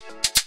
you